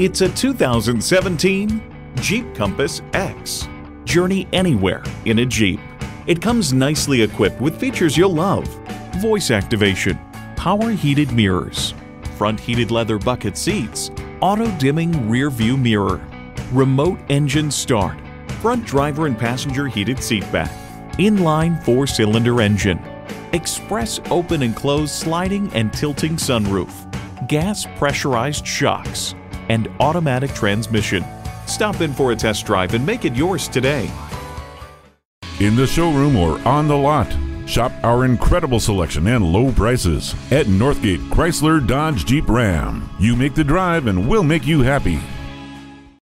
It's a 2017 Jeep Compass X. Journey anywhere in a Jeep. It comes nicely equipped with features you'll love. Voice activation, power heated mirrors, front heated leather bucket seats, auto dimming rear view mirror, remote engine start, front driver and passenger heated seat back, inline four cylinder engine, express open and close sliding and tilting sunroof, gas pressurized shocks, and automatic transmission. Stop in for a test drive and make it yours today. In the showroom or on the lot, shop our incredible selection and low prices at Northgate Chrysler Dodge Jeep Ram. You make the drive and we'll make you happy.